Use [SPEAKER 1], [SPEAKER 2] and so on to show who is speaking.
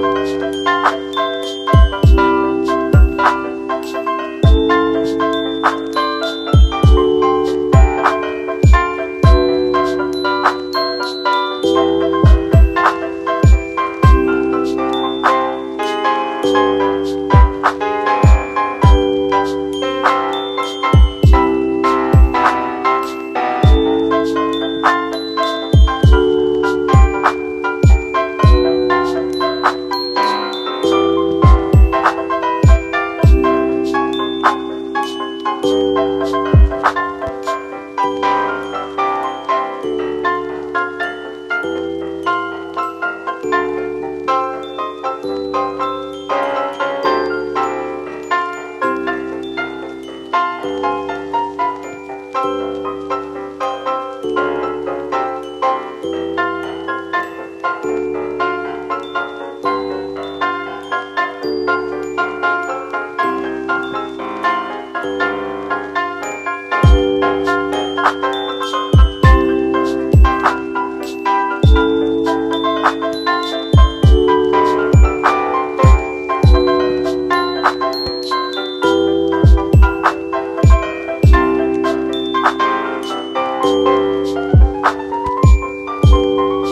[SPEAKER 1] Música Thank you.